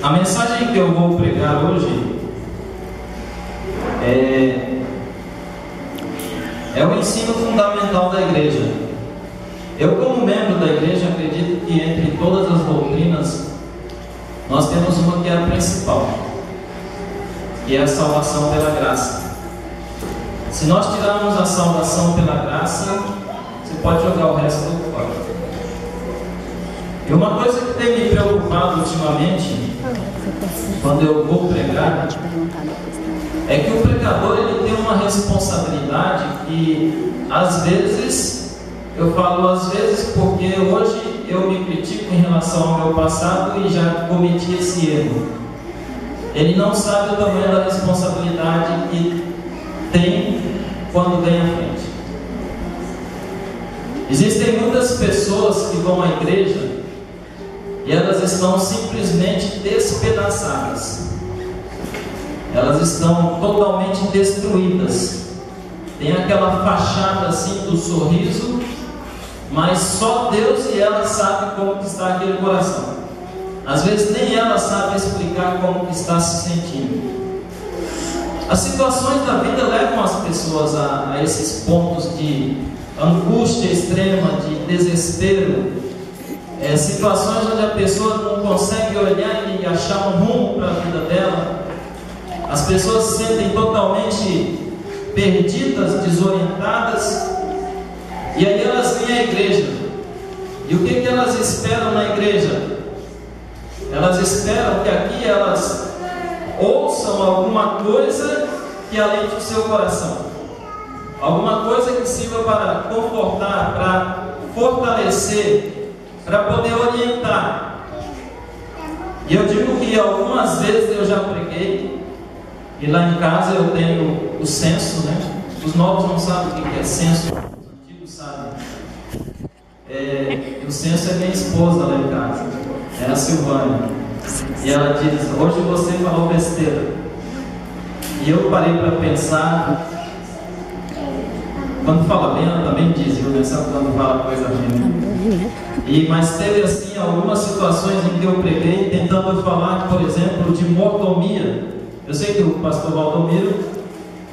A mensagem que eu vou pregar hoje é, é o ensino fundamental da igreja. Eu, como membro da igreja, acredito que entre todas as doutrinas, nós temos uma que é a principal, que é a salvação pela graça. Se nós tirarmos a salvação pela graça, você pode jogar o resto fora. E uma coisa que tem me preocupado ultimamente quando eu vou pregar, é que o pregador ele tem uma responsabilidade que às vezes, eu falo às vezes porque hoje eu me critico em relação ao meu passado e já cometi esse erro. Ele não sabe o tamanho da responsabilidade que tem quando vem à frente. Existem muitas pessoas que vão à igreja e elas estão simplesmente despedaçadas. Elas estão totalmente destruídas. Tem aquela fachada assim do sorriso, mas só Deus e ela sabem como está aquele coração. Às vezes nem ela sabe explicar como está se sentindo. As situações da vida levam as pessoas a, a esses pontos de angústia extrema, de desespero, é, situações onde a pessoa não consegue olhar e achar um rumo para a vida dela, as pessoas se sentem totalmente perdidas, desorientadas, e aí elas vêm à igreja. E o que, que elas esperam na igreja? Elas esperam que aqui elas ouçam alguma coisa que além do seu coração. Alguma coisa que sirva para confortar, para fortalecer, para poder orientar. E eu digo que algumas vezes eu já preguei, e lá em casa eu tenho o censo, né? Os novos não sabem o que é censo, os antigos sabem. É, o censo é minha esposa lá em casa, é a Silvânia. E ela diz: Hoje você falou besteira. E eu parei para pensar. Quando fala bem, ela também diz, viu? Quando fala coisa ruim. E, mas teve assim algumas situações em que eu preguei tentando falar, por exemplo, de mordomia. Eu sei que o pastor Valdomiro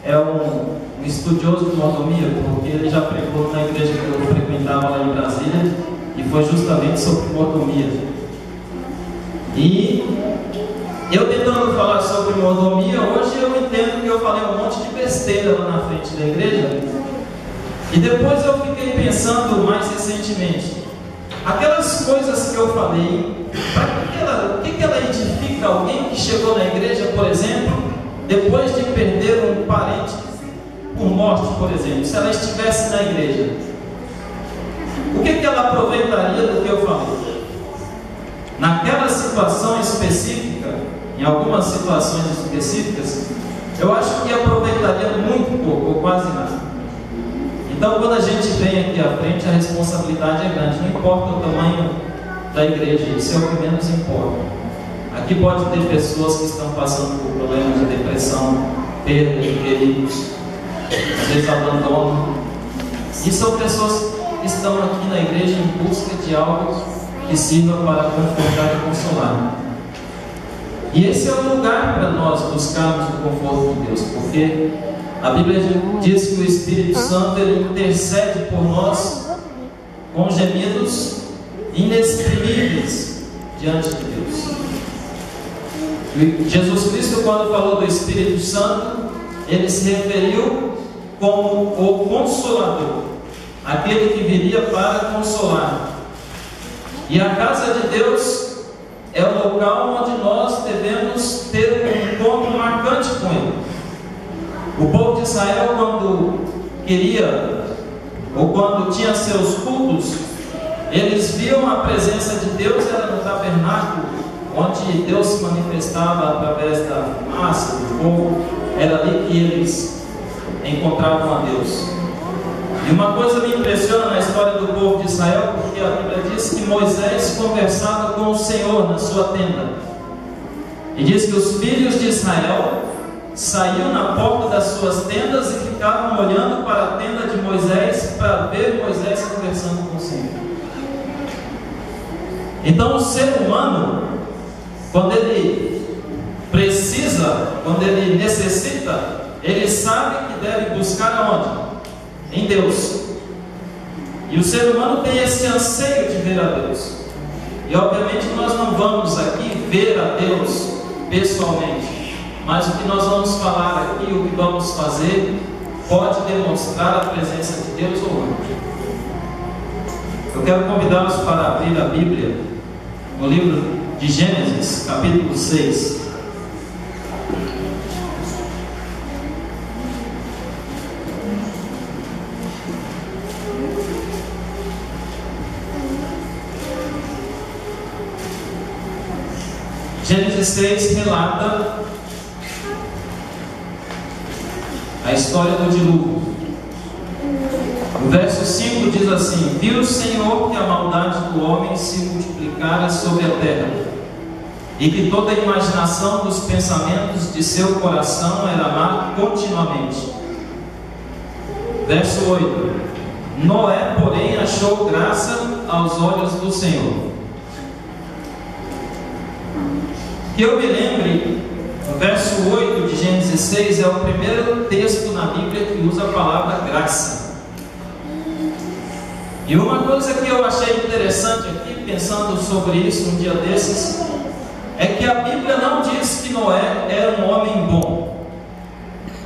é um, um estudioso de mordomia, porque ele já pregou na igreja que eu frequentava lá em Brasília, e foi justamente sobre mordomia. E eu tentando falar sobre mordomia, hoje eu entendo que eu falei um monte de besteira lá na frente da igreja. E depois eu fiquei pensando mais recentemente, Aquelas coisas que eu falei, que ela, o que, que ela edifica alguém que chegou na igreja, por exemplo, depois de perder um parente por morte, por exemplo, se ela estivesse na igreja? O que, que ela aproveitaria do que eu falei? Naquela situação específica, em algumas situações específicas, eu acho que aproveitaria muito pouco, ou quase nada. Então, quando a gente vem aqui à frente, a responsabilidade é grande, não importa o tamanho da igreja, isso é o que menos importa. Aqui pode ter pessoas que estão passando por problemas de depressão, perda de queridos, às vezes abandono. E são pessoas que estão aqui na igreja em busca de algo que sirva para confortar e consolar. E esse é o lugar para nós buscarmos o conforto de Deus, porque a Bíblia diz que o Espírito Santo intercede por nós com gemidos inexprimíveis diante de Deus. Jesus Cristo, quando falou do Espírito Santo, ele se referiu como o Consolador, aquele que viria para consolar. E a casa de Deus é o local onde nós devemos ter um encontro marcante com Ele. O povo de Israel, quando queria, ou quando tinha seus cultos, eles viam a presença de Deus, era no tabernáculo, onde Deus se manifestava através da massa, do povo, era ali que eles encontravam a Deus. E uma coisa me impressiona na história do povo de Israel, porque a Bíblia diz que Moisés conversava com o Senhor na sua tenda. E diz que os filhos de Israel saíam na porta das suas tendas e ficavam olhando para a tenda de Moisés para ver Moisés conversando com. Então o ser humano quando ele precisa, quando ele necessita, ele sabe que deve buscar aonde? Em Deus. E o ser humano tem esse anseio de ver a Deus. E obviamente nós não vamos aqui ver a Deus pessoalmente, mas o que nós vamos falar aqui, o que vamos fazer, pode demonstrar a presença de Deus ou não. Eu quero convidá-los para abrir a Bíblia no livro de Gênesis, capítulo 6. Gênesis 6 relata história do dilúvio. O verso 5 diz assim: Viu o Senhor que a maldade do homem se multiplicara sobre a terra, e que toda a imaginação dos pensamentos de seu coração era má continuamente. Verso 8: Noé, porém, achou graça aos olhos do Senhor. Que eu me lembre, o verso 8 de Gênesis 6 é o primeiro texto na Bíblia que usa a palavra graça. E uma coisa que eu achei interessante aqui, pensando sobre isso um dia desses, é que a Bíblia não diz que Noé era um homem bom.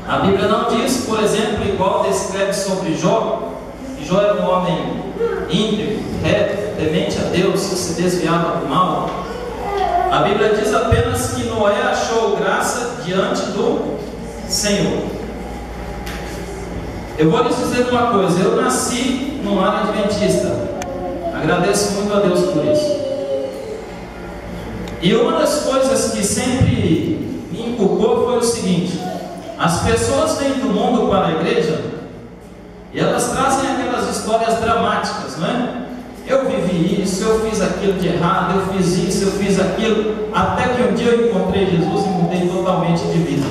A Bíblia não diz, por exemplo, igual descreve sobre Jó, que Jó era um homem íntegro, reto, temente a Deus, que se desviava do mal. A Bíblia diz apenas que Noé achou graça diante do Senhor. Eu vou lhes dizer uma coisa: eu nasci no lar adventista. Agradeço muito a Deus por isso. E uma das coisas que sempre me inculcou foi o seguinte: as pessoas vêm do mundo para a igreja e elas trazem aquelas histórias dramáticas, não é? Eu vivi isso, eu fiz aquilo de errado, eu fiz isso, eu fiz aquilo, até que um dia eu encontrei Jesus e mudei totalmente de vida.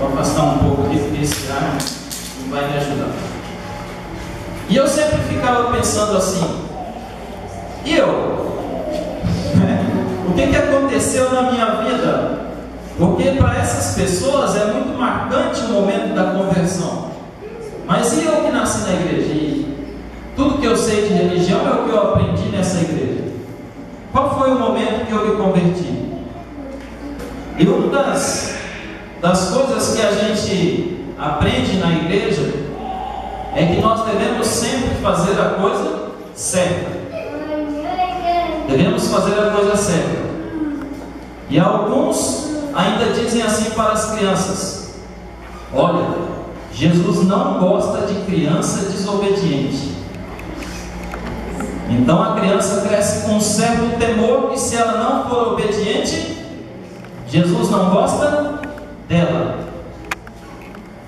Vou afastar um pouco aqui, porque esse ar não vai me ajudar. E eu sempre ficava pensando assim, e eu? o que, que aconteceu na minha vida? Porque para essas pessoas é muito marcante o momento da conversão. Mas e eu que nasci na igreja? Tudo que eu sei de religião é o que eu aprendi nessa igreja. Qual foi o momento que eu me converti? E uma das, das coisas que a gente aprende na igreja é que nós devemos sempre fazer a coisa certa. Devemos fazer a coisa certa. E alguns ainda dizem assim para as crianças: Olha, Jesus não gosta de criança desobediente. Então a criança cresce com um certo temor e se ela não for obediente, Jesus não gosta dela.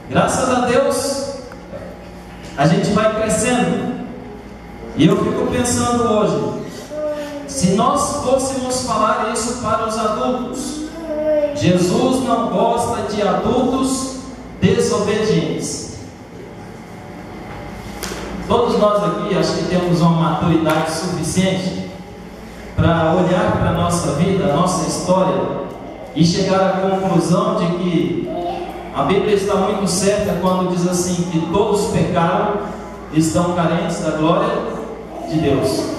Graças a Deus, a gente vai crescendo. E eu fico pensando hoje, se nós fôssemos falar isso para os adultos, Jesus não gosta de adultos desobedientes. Todos nós aqui acho que temos uma maturidade suficiente para olhar para a nossa vida, a nossa história e chegar à conclusão de que a Bíblia está muito certa quando diz assim que todos pecaram e estão carentes da glória de Deus.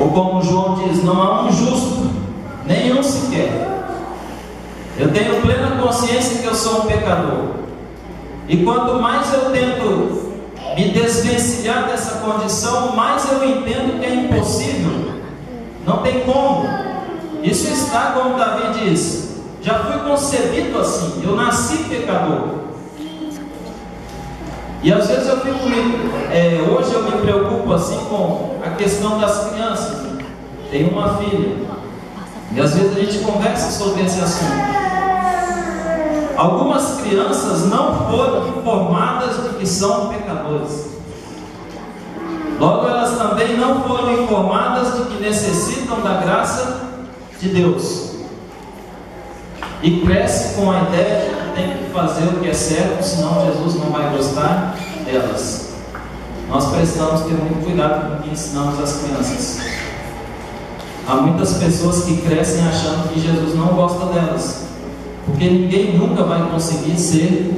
Ou como João diz, não há um justo, nenhum sequer. Eu tenho plena consciência que eu sou um pecador. E quanto mais eu tento me desvencilhar dessa condição, mais eu entendo que é impossível. Não tem como. Isso está, como Davi diz, já fui concebido assim, eu nasci pecador. E às vezes eu fico é, hoje eu me preocupo assim com a questão das crianças. Tenho uma filha. E às vezes a gente conversa sobre esse assunto. Algumas crianças não foram informadas de que são pecadores. Logo, elas também não foram informadas de que necessitam da graça de Deus. E cresce com a ideia de que tem que fazer o que é certo, senão Jesus não vai gostar delas. Nós precisamos ter muito cuidado com o que ensinamos às crianças. há muitas pessoas que crescem achando que Jesus não gosta delas, porque ninguém nunca vai conseguir ser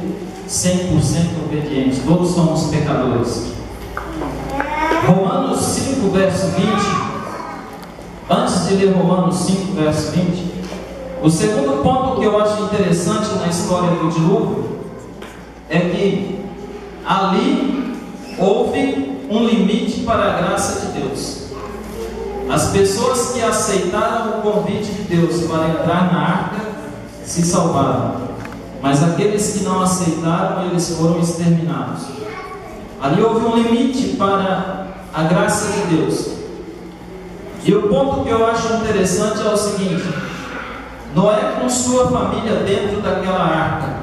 100% obediente, todos somos pecadores. Romanos 5, verso 20. Antes de ler Romanos 5, verso 20, o segundo ponto que eu acho interessante na história do dilúvio é que ali houve um limite para a graça de Deus. As pessoas que aceitaram o convite de Deus para entrar na arca se salvaram, mas aqueles que não aceitaram, eles foram exterminados. Ali houve um limite para a graça de Deus. E o ponto que eu acho interessante é o seguinte: Noé com sua família dentro daquela arca,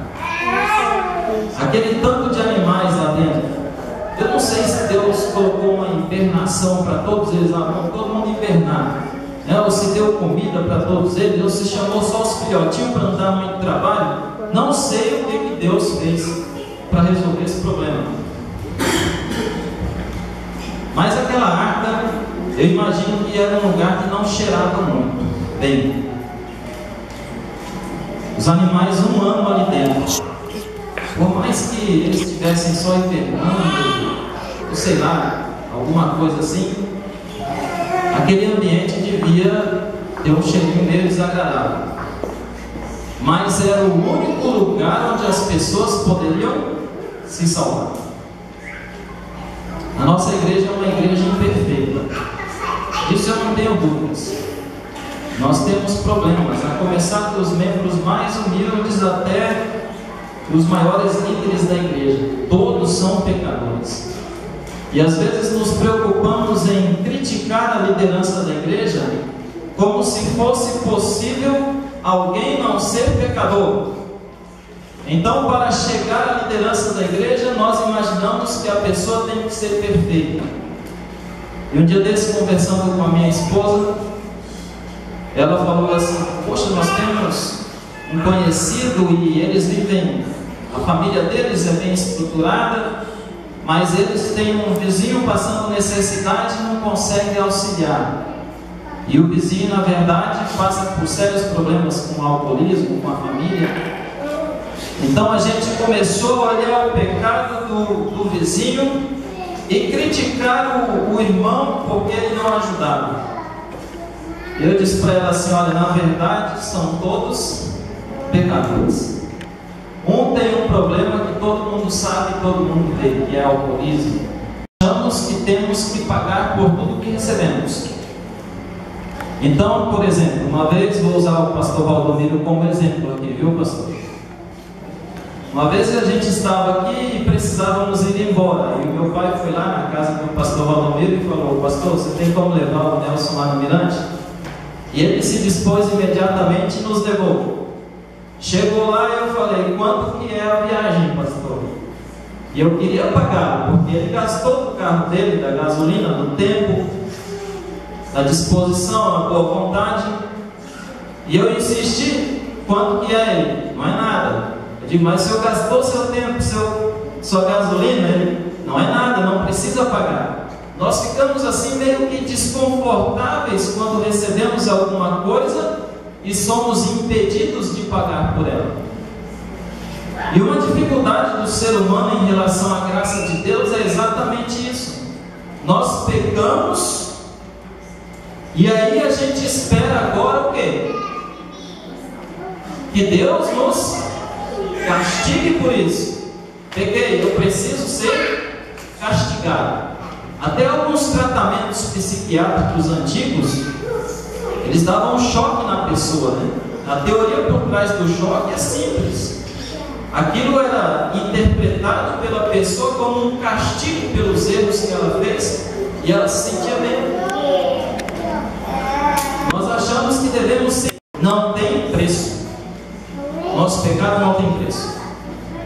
aquele tanto de animais lá dentro. Eu não sei se Deus colocou uma invernação para todos eles lá, todo mundo invernar. Né? Se deu comida para todos eles, ou se chamou só os filhotinhos para não dar muito trabalho. Não sei o que, que Deus fez para resolver esse problema. Mas aquela arca, eu imagino que era um lugar que não cheirava muito bem. Os animais um ano ali dentro. Por mais que eles estivessem só enfermando, ou sei lá, alguma coisa assim, aquele ambiente devia ter um cheirinho meio desagradável. Mas era o único lugar onde as pessoas poderiam se salvar. A nossa igreja é uma igreja imperfeita. Isso eu não tenho dúvidas. Nós temos problemas, a começar dos membros mais humildes até os maiores líderes da igreja. Todos são pecadores. E às vezes nos preocupamos em criticar a liderança da igreja como se fosse possível alguém não ser pecador. Então, para chegar à liderança da igreja, nós imaginamos que a pessoa tem que ser perfeita. E um dia desse, conversando com a minha esposa, ela falou assim: Poxa, nós temos um conhecido e eles vivem, a família deles é bem estruturada, mas eles têm um vizinho passando necessidade e não conseguem auxiliar. E o vizinho, na verdade, passa por sérios problemas com o alcoolismo, com a família. Então a gente começou a olhar o pecado do, do vizinho e criticar o, o irmão porque ele não ajudava. Eu disse para ela assim: olha, na verdade são todos pecadores. Um tem um problema que todo mundo sabe, todo mundo vê, que é alcoolismo. Achamos que temos que pagar por tudo que recebemos. Então, por exemplo, uma vez vou usar o pastor Valdomiro como exemplo aqui, viu, pastor? Uma vez a gente estava aqui e precisávamos ir embora. E o meu pai foi lá na casa do pastor Valdomiro e falou: Pastor, você tem como levar o Nelson lá no Mirante? E ele se dispôs imediatamente e nos levou. Chegou lá e eu falei: Quanto que é a viagem, pastor? E eu queria pagar, porque ele gastou do carro dele, da gasolina, do tempo, da disposição, da boa vontade. E eu insisti: Quanto que é ele? Não é nada. Eu digo, mas o senhor gastou seu tempo, seu, sua gasolina? Ele, não é nada, não precisa pagar. Nós ficamos assim meio que desconfortáveis quando recebemos alguma coisa e somos impedidos de pagar por ela. E uma dificuldade do ser humano em relação à graça de Deus é exatamente isso. Nós pecamos e aí a gente espera agora o quê? Que Deus nos castigue por isso. Peguei, eu preciso ser castigado. Até alguns tratamentos psiquiátricos antigos, eles davam um choque na pessoa. Né? A teoria por trás do choque é simples. Aquilo era interpretado pela pessoa como um castigo pelos erros que ela fez e ela se sentia bem. Nós achamos que devemos ser. Não tem preço. Nosso pecado não tem preço.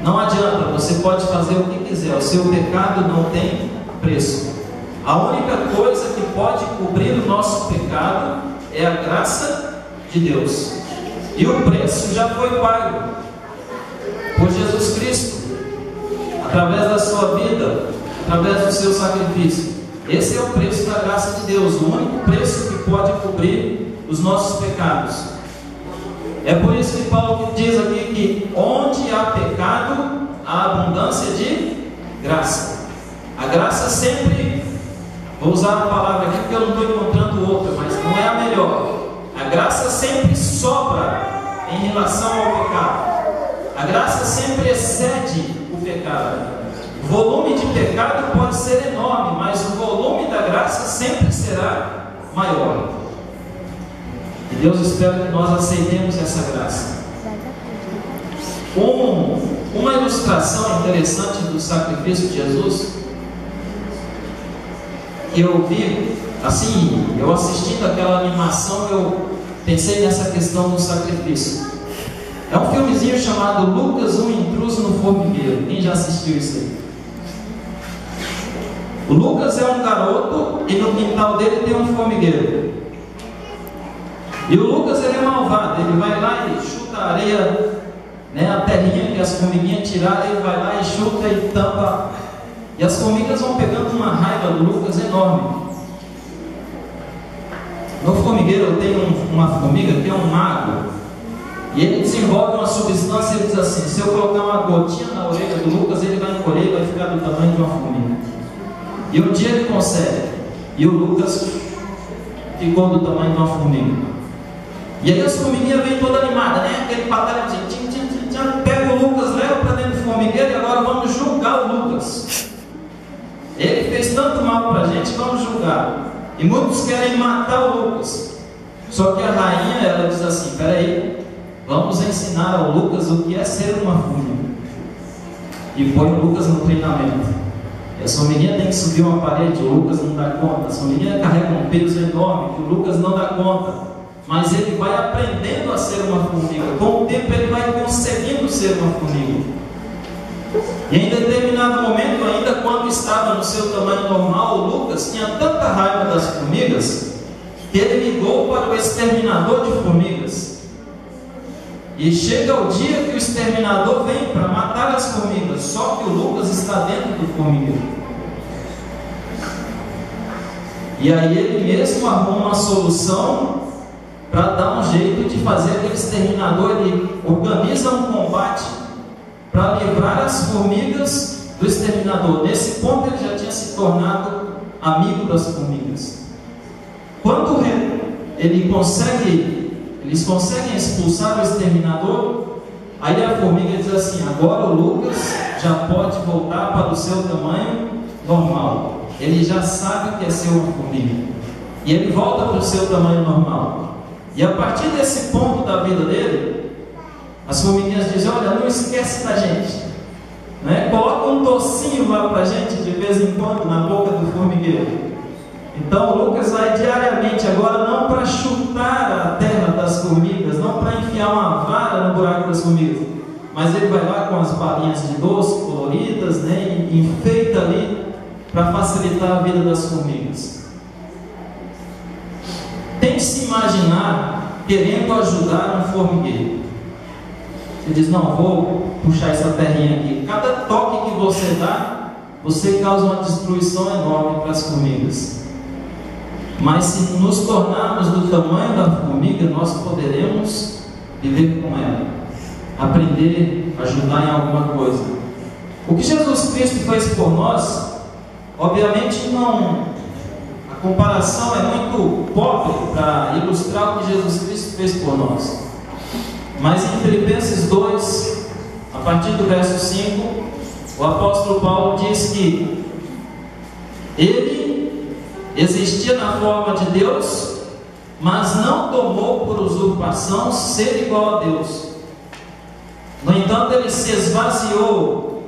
Não adianta, você pode fazer o que quiser, o seu pecado não tem preço. A única coisa que pode cobrir o nosso pecado é a graça de Deus. E o preço já foi pago por Jesus Cristo, através da sua vida, através do seu sacrifício. Esse é o preço da graça de Deus, o único preço que pode cobrir os nossos pecados. É por isso que Paulo diz aqui que onde há pecado, há abundância de graça. A graça sempre, vou usar a palavra aqui porque eu não estou encontrando outra, mas não é a melhor. A graça sempre sobra em relação ao pecado. A graça sempre excede o pecado. O volume de pecado pode ser enorme, mas o volume da graça sempre será maior. E Deus espera que nós aceitemos essa graça. Um, uma ilustração interessante do sacrifício de Jesus, que eu vi, assim, eu assistindo aquela animação, eu pensei nessa questão do sacrifício. É um filmezinho chamado Lucas, um intruso no formigueiro. Quem já assistiu isso aí? O Lucas é um garoto e no quintal dele tem um formigueiro. E o Lucas ele é malvado, ele vai lá e chuta a areia, né, a terrinha que as formiguinhas tiraram, ele vai lá e chuta e tampa. E as formigas vão pegando uma raiva do Lucas enorme. No formigueiro tem um, uma formiga que é um mago. E ele desenvolve uma substância e diz assim: se eu colocar uma gotinha na orelha do Lucas, ele vai encolher e vai ficar do tamanho de uma formiga. E um dia ele consegue. E o Lucas ficou do tamanho de uma formiga. E aí as formiguinhas vêm toda animada, né? Aquele batalha de tchim, tchim, tchim, tchim, pega o Lucas, leva para dentro do formigueiro e agora vamos julgar o Lucas. Ele fez tanto mal para a gente, vamos julgar. E muitos querem matar o Lucas. Só que a rainha, ela diz assim: peraí, vamos ensinar ao Lucas o que é ser uma formiga. E põe o Lucas no treinamento. E a formiguinha tem que subir uma parede, o Lucas não dá conta. A formiguinha carrega um peso enorme que o Lucas não dá conta. Mas ele vai aprendendo a ser uma formiga. Com o tempo ele vai conseguindo ser uma formiga. E em determinado momento, ainda quando estava no seu tamanho normal, Lucas tinha tanta raiva das formigas que ele ligou para o exterminador de formigas. E chega o dia que o exterminador vem para matar as formigas, só que o Lucas está dentro do formigueiro. E aí ele mesmo arruma uma solução para dar um jeito de fazer aquele exterminador, ele organiza um combate para livrar as formigas do exterminador. Nesse ponto ele já tinha se tornado amigo das formigas. Quando ele consegue, eles conseguem expulsar o exterminador, aí a formiga diz assim: agora o Lucas já pode voltar para o seu tamanho normal. Ele já sabe que é ser uma formiga. E ele volta para o seu tamanho normal. E a partir desse ponto da vida dele, as formiguinhas dizem, olha, não esquece da gente. Né? Coloca um docinho lá para a gente de vez em quando na boca do formigueiro. Então Lucas vai diariamente, agora não para chutar a terra das formigas, não para enfiar uma vara no buraco das formigas, mas ele vai lá com as balinhas de doce coloridas, né, e enfeita ali para facilitar a vida das formigas. Tente se imaginar querendo ajudar um formigueiro. Você diz, não, vou puxar essa terrinha aqui. Cada toque que você dá, você causa uma destruição enorme para as formigas. Mas se nos tornarmos do tamanho da formiga, nós poderemos viver com ela, aprender, ajudar em alguma coisa. O que Jesus Cristo fez por nós, obviamente não. A comparação é muito pobre para ilustrar o que Jesus Cristo fez por nós. Mas em Filipenses 2, a partir do verso 5, o apóstolo Paulo diz que ele existia na forma de Deus, mas não tomou por usurpação ser igual a Deus. No entanto, ele se esvaziou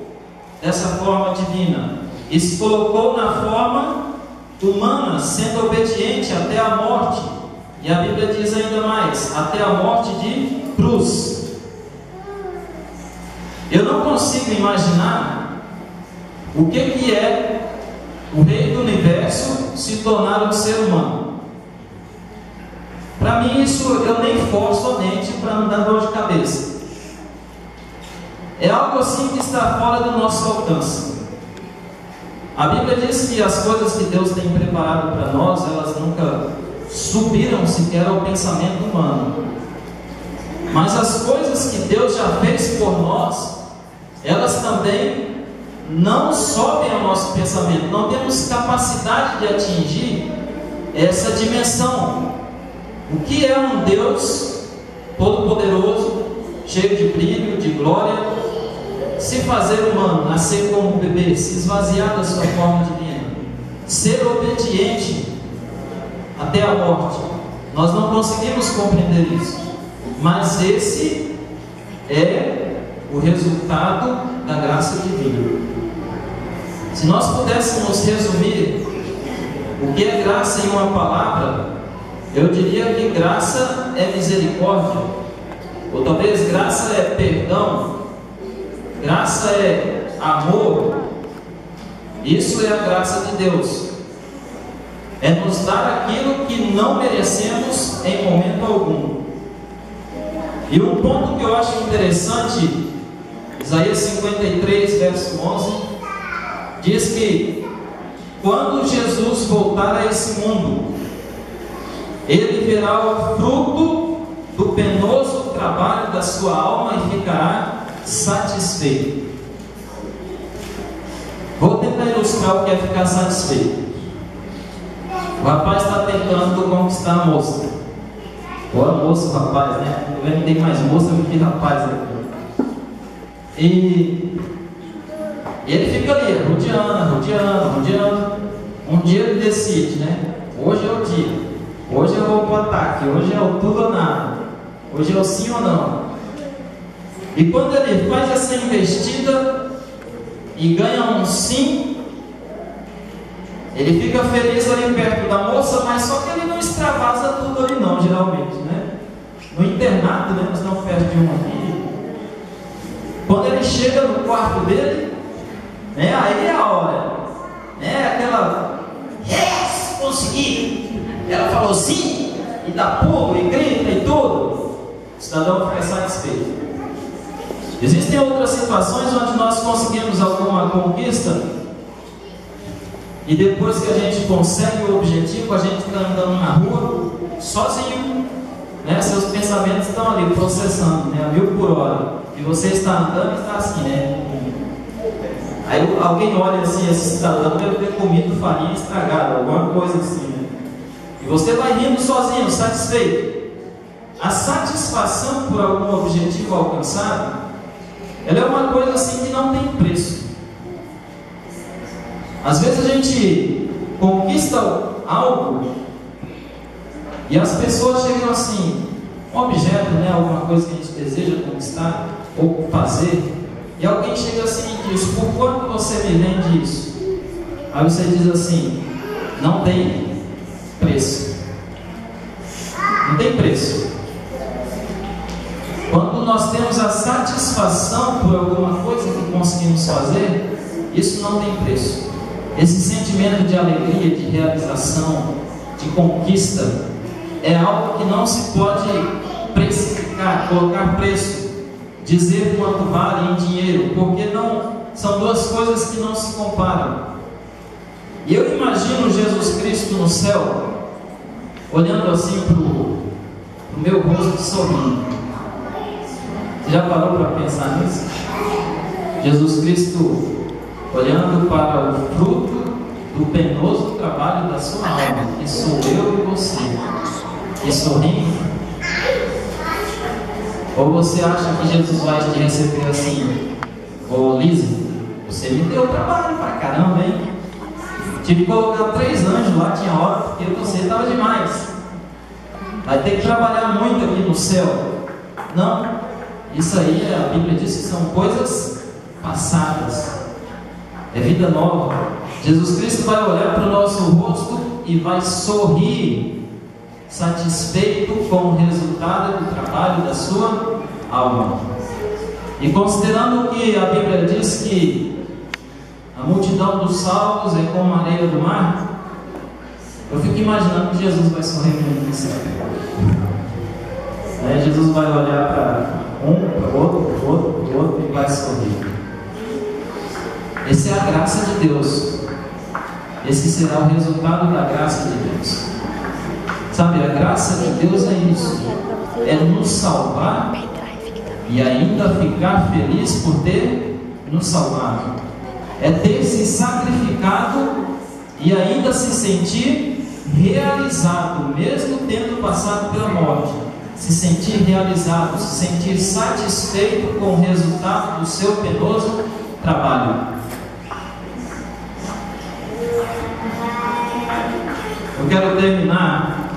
dessa forma divina e se colocou na forma humana, sendo obediente até a morte. E a Bíblia diz ainda mais: até a morte de cruz. Eu não consigo imaginar o que, que é o rei do universo se tornar um ser humano. Para mim, isso eu nem forço a mente para não dar dor de cabeça. É algo assim que está fora do nosso alcance. A Bíblia diz que as coisas que Deus tem preparado para nós, elas nunca subiram sequer ao pensamento humano. Mas as coisas que Deus já fez por nós, elas também não sobem ao nosso pensamento. Não temos capacidade de atingir essa dimensão. O que é um Deus todo-poderoso, cheio de brilho, de glória, se fazer humano, nascer como um bebê, se esvaziar da sua forma divina, ser obediente até a morte. Nós não conseguimos compreender isso, mas esse é o resultado da graça divina. Se nós pudéssemos resumir o que é graça em uma palavra, eu diria que graça é misericórdia, ou talvez graça é perdão, graça é amor. Isso é a graça de Deus. É nos dar aquilo que não merecemos em momento algum. E um ponto que eu acho interessante, Isaías 53, verso 11, diz que quando Jesus voltar a esse mundo, ele verá o fruto do penoso trabalho da sua alma e ficará satisfeito. Vou tentar ilustrar o que é ficar satisfeito. O rapaz está tentando conquistar a moça. Ou a moça, o rapaz, né? Vendo que tem mais moça do que rapaz aqui. E ele fica ali, rodeando, rodeando, rodeando. Um dia ele decide, né? Hoje é o dia. Hoje eu vou para o ataque. Hoje é o tudo ou nada. Hoje é o sim ou não. E quando ele faz essa investida e ganha um sim, ele fica feliz ali perto da moça, mas só que ele não extravasa tudo ali não, geralmente, né? No internato, né? Nós estamos perto de um aqui. Quando ele chega no quarto dele, né? Aí é a hora. Né? Aquela. Yes! Consegui! Ela falou sim, e dá pulo, e grita e tudo. O cidadão fica satisfeito. Existem outras situações onde nós conseguimos alguma conquista e depois que a gente consegue o objetivo, a gente está andando na rua sozinho. Né? Seus pensamentos estão ali processando, né? a mil por hora. E você está andando e está assim, né? Aí alguém olha assim, esse cidadão deve ter comido farinha estragada, alguma coisa assim. Né? E você vai rindo sozinho, satisfeito. A satisfação por algum objetivo alcançado ela é uma coisa assim que não tem preço. Às vezes a gente conquista algo e as pessoas chegam assim, um objeto, né, alguma coisa que a gente deseja conquistar ou fazer, e alguém chega assim e diz: Por quanto você me vende isso? Aí você diz assim: Não tem preço. Não tem preço. Quando nós temos a satisfação por alguma coisa que conseguimos fazer, isso não tem preço. Esse sentimento de alegria, de realização, de conquista, é algo que não se pode precificar, colocar preço, dizer quanto vale em dinheiro, porque não são duas coisas que não se comparam. E eu imagino Jesus Cristo no céu, olhando assim para o meu rosto sorrindo. Você já parou para pensar nisso? Jesus Cristo olhando para o fruto do penoso trabalho da sua alma, que sou eu e você, e sorrindo. Ou você acha que Jesus vai te receber assim, ô Lisa, você me deu trabalho pra caramba, hein? Tive que colocar três anjos lá, tinha hora, porque você estava demais. Vai ter que trabalhar muito aqui no céu. Não, isso aí a Bíblia diz que são coisas passadas. É vida nova. Jesus Cristo vai olhar para o nosso rosto e vai sorrir, satisfeito com o resultado do trabalho da sua alma. E considerando que a Bíblia diz que a multidão dos salvos é como a areia do mar, eu fico imaginando que Jesus vai sorrir muito no céu. Aí Jesus vai olhar para um para outro, para outro, para outro e vai sorrir. Essa é a graça de Deus. esse será o resultado da graça de Deus. Sabe, a graça de Deus é isso: é nos salvar e ainda ficar feliz por ter nos salvado. É ter se sacrificado e ainda se sentir realizado, mesmo tendo passado pela morte. Se sentir realizado, se sentir satisfeito com o resultado do seu penoso trabalho. Quero terminar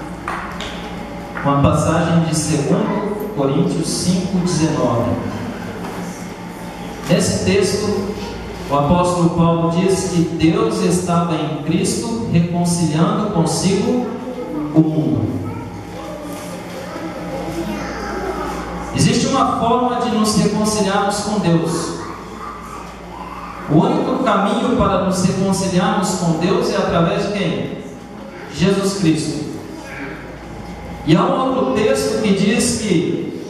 com a passagem de 2 Coríntios 5,19. Nesse texto, o apóstolo Paulo diz que Deus estava em Cristo reconciliando consigo o mundo. Existe uma forma de nos reconciliarmos com Deus. O único caminho para nos reconciliarmos com Deus é através de quem? Jesus Cristo. E há um outro texto que diz que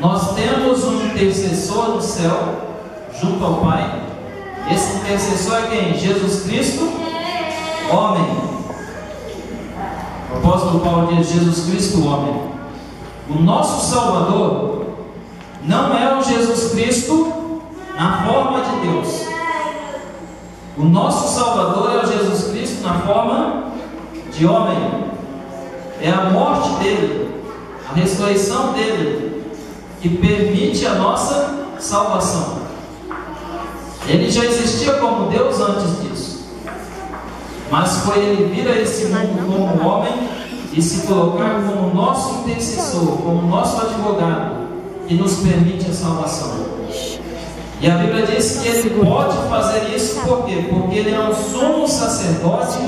nós temos um intercessor no céu, junto ao Pai. Esse intercessor é quem? Jesus Cristo, homem. O apóstolo Paulo diz: Jesus Cristo, homem. O nosso Salvador não é o Jesus Cristo na forma de Deus. O nosso Salvador é o Jesus Cristo na forma de homem. É a morte dele, a ressurreição dele, que permite a nossa salvação. Ele já existia como Deus antes disso. Mas foi ele vir a esse mundo como homem e se colocar como nosso intercessor, como nosso advogado, que nos permite a salvação. E a Bíblia diz que ele pode fazer isso por quê? Porque ele é um sumo sacerdote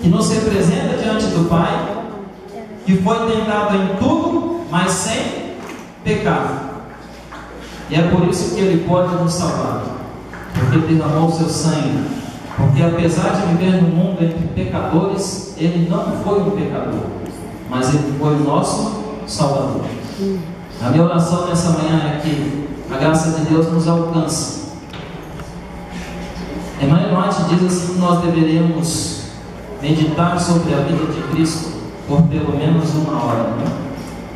que nos representa diante do Pai, que foi tentado em tudo, mas sem pecado. E é por isso que ele pode nos salvar, porque derramou o seu sangue. Porque apesar de viver no mundo entre pecadores, ele não foi um pecador, mas ele foi o nosso Salvador. A minha oração nessa manhã é que a graça de Deus nos alcance. Emmanuel White diz assim que nós deveríamos meditar sobre a vida de Cristo por pelo menos uma hora. Né?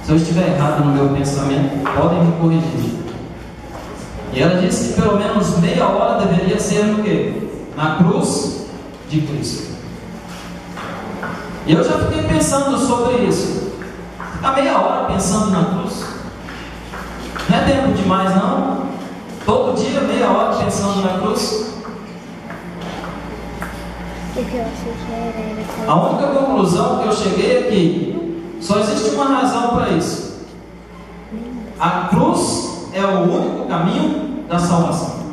Se eu estiver errado no meu pensamento, podem me corrigir. E ela disse que pelo menos meia hora deveria ser no quê? Na cruz de Cristo. E eu já fiquei pensando sobre isso. Ficar meia hora pensando na. Não é tempo demais, não? Todo dia, meia hora pensando na cruz. A única conclusão que eu cheguei é que só existe uma razão para isso. A cruz é o único caminho da salvação.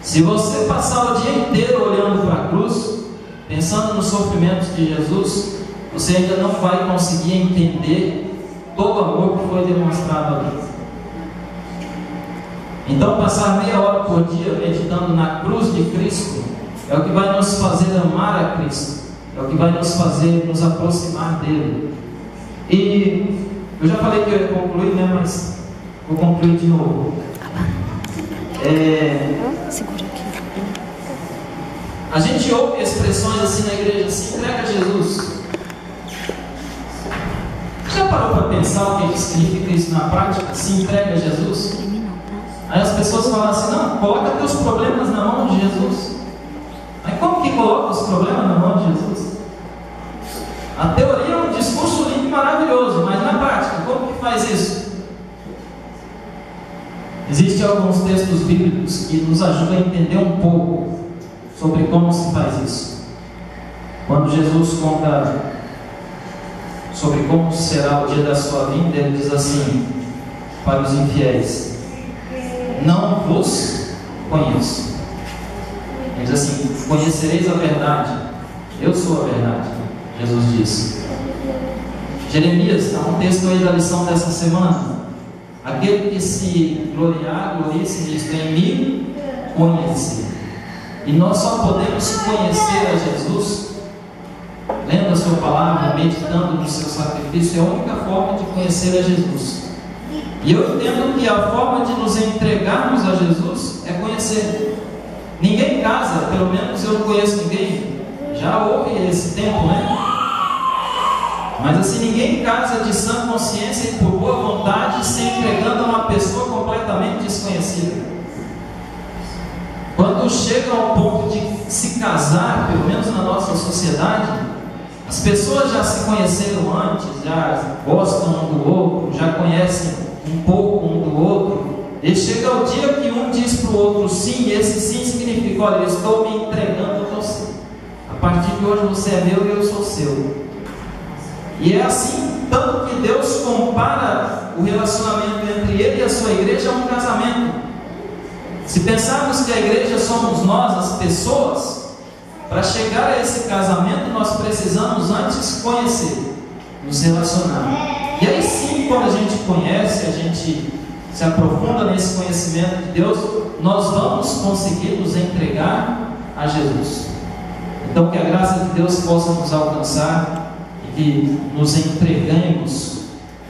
Se você passar o dia inteiro olhando para a cruz, pensando nos sofrimentos de Jesus, você ainda não vai conseguir entender todo o amor que foi demonstrado ali. Então, passar meia hora por dia meditando na cruz de Cristo é o que vai nos fazer amar a Cristo, é o que vai nos fazer nos aproximar dele. E eu já falei que eu ia concluir, né? Mas vou concluir de novo. É, a gente ouve expressões assim na igreja, se entrega a Jesus. Já parou para pensar o que significa isso na prática? Se entrega a Jesus? Aí as pessoas falam assim: não, coloca teus problemas na mão de Jesus. Aí como que coloca os problemas na mão de Jesus? A teoria é um discurso lindo e maravilhoso, mas na prática, como que faz isso? Existem alguns textos bíblicos que nos ajudam a entender um pouco sobre como se faz isso. Quando Jesus conta sobre como será o dia da sua vinda, ele diz assim para os infiéis: Não vos conheço. Ele diz assim: Conhecereis a verdade, eu sou a verdade. Jesus disse. Jeremias, há um texto aí da lição dessa semana. Aquele que se gloriar, glorie-se nisto em mim, conhecer. E nós só podemos conhecer a Jesus lendo a sua palavra, meditando no seu sacrifício, é a única forma de conhecer a Jesus. E eu entendo que a forma de nos entregarmos a Jesus é conhecer. Ninguém casa, pelo menos eu não conheço ninguém. Já houve esse tempo, né? Mas assim, ninguém casa de sã consciência e por boa vontade se entregando a uma pessoa completamente desconhecida. Quando chega ao ponto de se casar, pelo menos na nossa sociedade, as pessoas já se conheceram antes, já gostam um do outro, já conhecem um pouco um do outro. E chega o dia que um diz para o outro sim, e esse sim significa: olha, eu estou me entregando a você. A partir de hoje você é meu e eu sou seu. E é assim, tanto que Deus compara o relacionamento entre Ele e a sua igreja a um casamento. Se pensarmos que a igreja somos nós, as pessoas, para chegar a esse casamento nós precisamos antes conhecer, nos relacionar. E aí sim, quando a gente conhece, a gente se aprofunda nesse conhecimento de Deus, nós vamos conseguir nos entregar a Jesus. Então que a graça de Deus possa nos alcançar que nos entregamos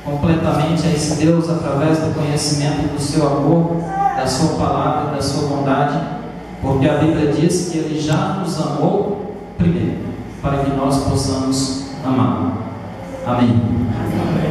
completamente a esse Deus através do conhecimento do seu amor, da sua palavra, da sua bondade, porque a Bíblia diz que ele já nos amou primeiro, para que nós possamos amar. Amém. Amém.